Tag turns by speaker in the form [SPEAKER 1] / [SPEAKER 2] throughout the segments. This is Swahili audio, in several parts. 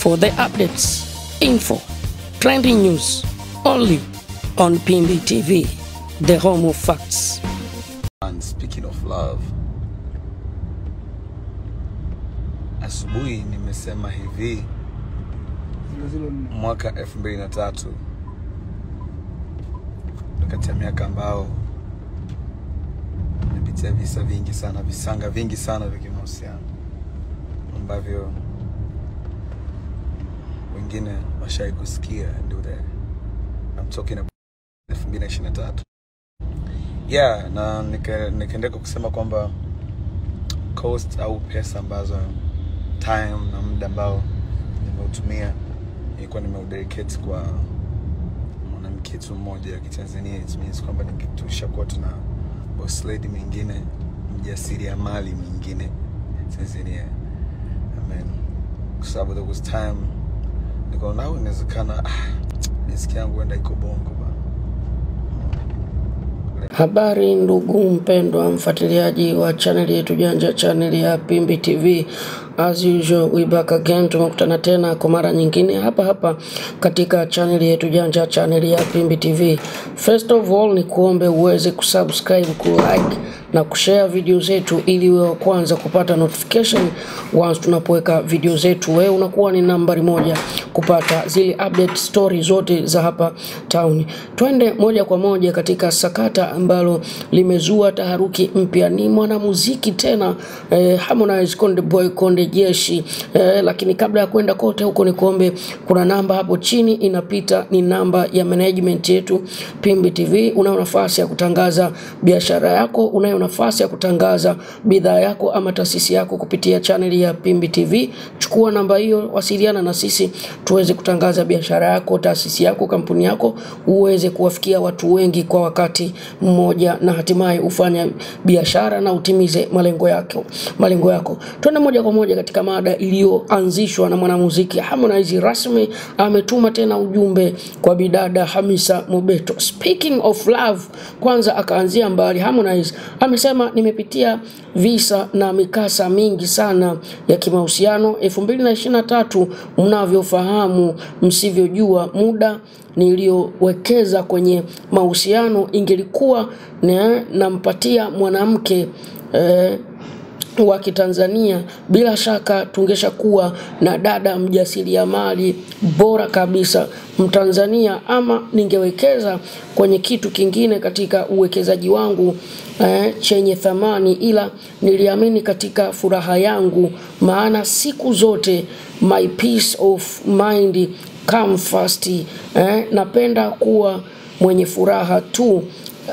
[SPEAKER 1] for the updates, info, trending news. Only on PMB TV, the home of facts.
[SPEAKER 2] And speaking of love, asubuhi nimesema hivi. Mwaka elfu mbili na tatu kati ya miaka ambao nimepitia visa vingi sana, visanga vingi sana vya kimahusiano ambavyo wengine washai kusikia, ndio the I'm talking about elfu mbili na ishirini na tatu yeah, na nikaendeka kusema kwamba cost au pesa ambazo time na muda ambao nimeutumia nilikuwa nimeudedicate kwa mwanamke tu mmoja ya Kitanzania. It means kwamba nikitusha kuwa tuna boss lady mwingine mjasiriamali mwingine Tanzania. Amen. Kwa sababu there was time nikaona nao, inawezekana diski yangu iko bongo ba
[SPEAKER 1] Habari ndugu mpendwa mfuatiliaji wa chaneli yetu janja, chaneli ya Pimbi TV. As usual we back again, tumekutana tena kwa mara nyingine hapa hapa katika chaneli yetu janja, chaneli ya Pimbi TV. First of all ni kuombe uweze kusubscribe, kulike na kushare video zetu ili wewe wa kwanza kupata notification once tunapoweka video zetu. Wewe unakuwa ni nambari moja kupata zile update story zote za hapa town. Twende moja kwa moja katika sakata ambalo limezua taharuki mpya. Ni mwanamuziki tena eh, Harmonize Konde Boy Konde Jeshi eh, lakini kabla ya kwenda kote huko ni kuombe, kuna namba hapo chini inapita, ni namba ya management yetu Pimbi TV. Unayo nafasi ya kutangaza biashara yako, unayo nafasi ya kutangaza bidhaa yako ama taasisi yako kupitia chaneli ya Pimbi TV. Chukua namba hiyo, wasiliana na sisi tuweze kutangaza biashara yako, taasisi yako, kampuni yako, uweze kuwafikia watu wengi kwa wakati mmoja, na hatimaye ufanye biashara na utimize malengo yako malengo yako. Twende moja kwa moja katika mada iliyoanzishwa na mwanamuziki Harmonize. Rasmi ametuma tena ujumbe kwa bidada Hamisa Mobeto. Speaking of love, kwanza akaanzia mbali. Harmonize amesema nimepitia visa na mikasa mingi sana ya kimahusiano. 2023 mnavyofahamu, msivyojua muda niliyowekeza kwenye mahusiano ingelikuwa nampatia mwanamke eh, wa Kitanzania bila shaka tungeshakuwa na dada mjasiriamali bora kabisa Mtanzania, ama ningewekeza kwenye kitu kingine katika uwekezaji wangu eh, chenye thamani, ila niliamini katika furaha yangu, maana siku zote my peace of mind come first. Eh, napenda kuwa mwenye furaha tu.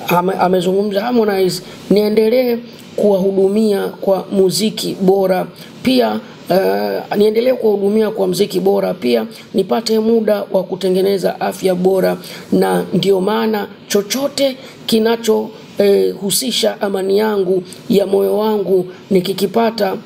[SPEAKER 1] Ame, amezungumza Harmonize, niendelee kuwahudumia kwa muziki bora. Pia Uh, niendelee kuwahudumia kwa mziki bora. Pia nipate muda wa kutengeneza afya bora, na ndio maana chochote kinacho eh, husisha amani yangu ya moyo wangu nikikipata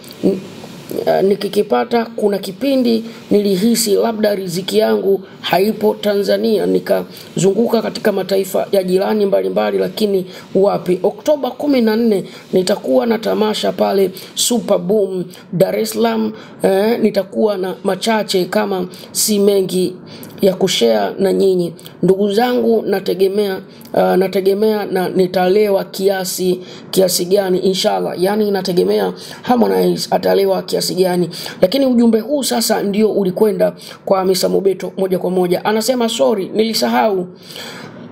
[SPEAKER 1] Uh, nikikipata kuna kipindi nilihisi labda riziki yangu haipo Tanzania, nikazunguka katika mataifa ya jirani mbalimbali, lakini wapi. Oktoba kumi na nne nitakuwa na tamasha pale Super Boom Dar es Salaam. Eh, nitakuwa na machache kama si mengi ya kushare na nyinyi ndugu zangu, nategemea uh, nategemea na nitalewa kiasi kiasi gani inshallah, yani nategemea Harmonize atalewa kiasi gani, lakini ujumbe huu sasa ndio ulikwenda kwa Hamisa Mobeto moja kwa moja. Anasema sorry, nilisahau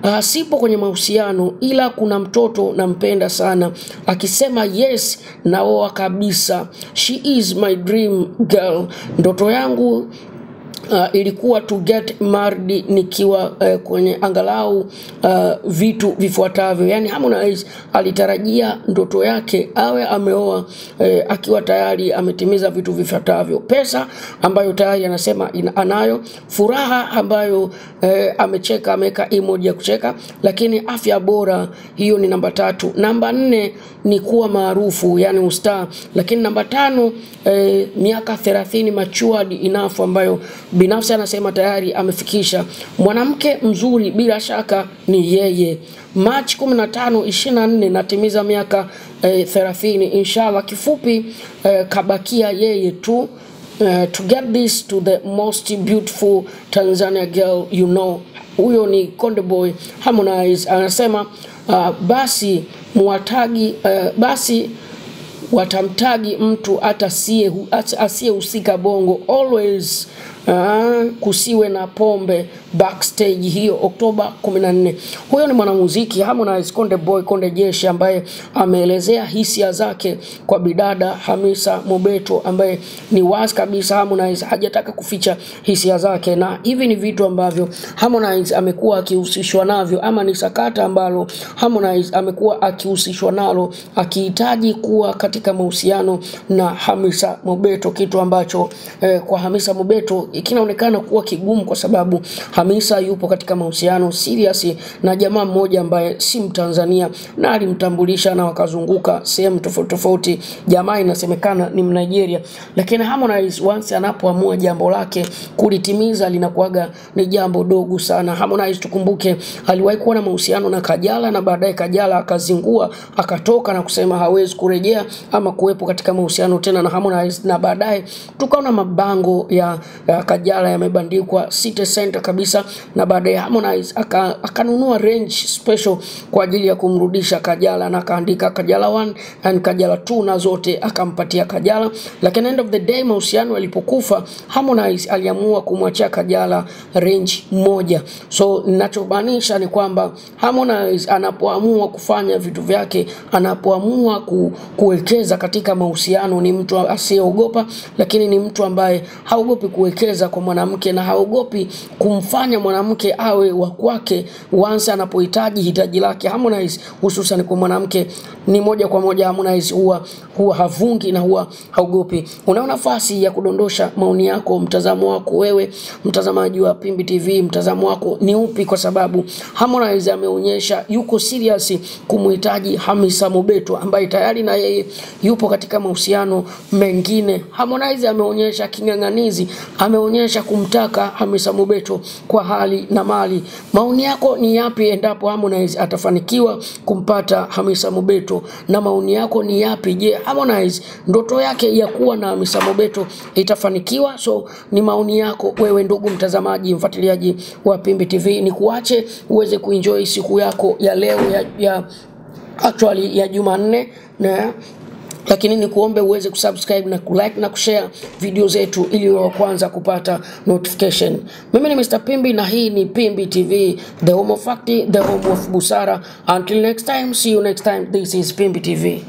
[SPEAKER 1] Uh, sipo kwenye mahusiano ila kuna mtoto nampenda sana, akisema yes naoa kabisa. She is my dream girl, ndoto yangu uh, ilikuwa to get married nikiwa uh, kwenye angalau uh, vitu vifuatavyo. Yani Harmonize alitarajia ndoto yake awe ameoa uh, akiwa tayari ametimiza vitu vifuatavyo: pesa ambayo tayari anasema anayo, furaha ambayo uh, amecheka, ameweka emoji ya kucheka, lakini afya bora, hiyo ni namba tatu. Namba nne ni kuwa maarufu, yani ustaa, lakini namba tano eh, miaka 30 matured enough ambayo binafsi anasema tayari amefikisha. Mwanamke mzuri bila shaka ni yeye. Machi 15 24 natimiza miaka eh, 30 inshallah. Kifupi eh, kabakia yeye tu uh, to get this to the most beautiful Tanzania girl you know. Huyo ni Konde Boy Harmonize anasema uh, basi muwatagi uh, basi watamtagi mtu hata asiye- asiyehusika bongo always uh, kusiwe na pombe backstage hiyo Oktoba 14. Huyo ni mwanamuziki Harmonize Konde Boy Konde Jeshi ambaye ameelezea hisia zake kwa bidada Hamisa Mobeto ambaye ni wazi kabisa Harmonize hajataka kuficha hisia zake, na hivi ni vitu ambavyo Harmonize amekuwa akihusishwa navyo, ama ni sakata ambalo Harmonize amekuwa akihusishwa nalo akihitaji kuwa katika mahusiano na Hamisa Mobeto, kitu ambacho eh, kwa Hamisa Mobeto kinaonekana kuwa kigumu kwa sababu Hamisa yupo katika mahusiano serious na jamaa mmoja ambaye si Mtanzania na alimtambulisha na wakazunguka sehemu tofauti tofauti. Jamaa inasemekana ni Mnigeria, lakini Harmonize once anapoamua jambo lake kulitimiza linakuaga ni jambo dogo sana. Harmonize tukumbuke, aliwahi kuwa na mahusiano na Kajala na baadaye Kajala akazingua akatoka na kusema hawezi kurejea ama kuwepo katika mahusiano tena na Harmonize, na baadaye tukaona mabango ya, ya Kajala yamebandikwa City Center kabisa, na baadaye Harmonize akanunua aka- range special kwa ajili ya kumrudisha Kajala na akaandika Kajala 1 and Kajala 2 na zote akampatia Kajala, lakini end of the day mahusiano alipokufa Harmonize aliamua kumwachia Kajala range moja. So ninachomaanisha ni kwamba Harmonize anapoamua kufanya vitu vyake, anapoamua ku, kuwekeza katika mahusiano, ni mtu asiyeogopa, lakini ni mtu ambaye haogopi kuwekeza kwa mwanamke na haogopi kumfanya mwanamke awe wa kwake once anapohitaji hitaji lake. Harmonize hususan kwa mwanamke ni moja kwa moja, Harmonize huwa huwa havungi na huwa haogopi. Unao nafasi ya kudondosha maoni yako, mtazamo wako wewe mtazamaji wa Pimbi TV, mtazamo wako ni upi? Kwa sababu Harmonize ameonyesha yuko serious kumhitaji Hamisa Mobeto ambaye tayari na yeye yupo katika mahusiano mengine. Harmonize ameonyesha king'ang'anizi, ameonyesha kumtaka Hamisa Mobeto kwa hali na mali. Maoni yako ni yapi endapo Harmonize atafanikiwa kumpata Hamisa Mobeto, na maoni yako ni yapi? Je, Harmonize ndoto yake ya kuwa na Hamisa Mobeto itafanikiwa? So ni maoni yako wewe, ndugu mtazamaji, mfuatiliaji wa Pimbi TV, ni kuache uweze kuenjoy siku yako ya leo ya, ya actually ya Jumanne na lakini ni kuombe uweze kusubscribe na kulike na kushare video zetu ili wa kwanza kupata notification. Mimi ni Mr. Pimbi na hii ni Pimbi TV, the home of fact, the home of busara. Until next time, see you next time. This is Pimbi TV.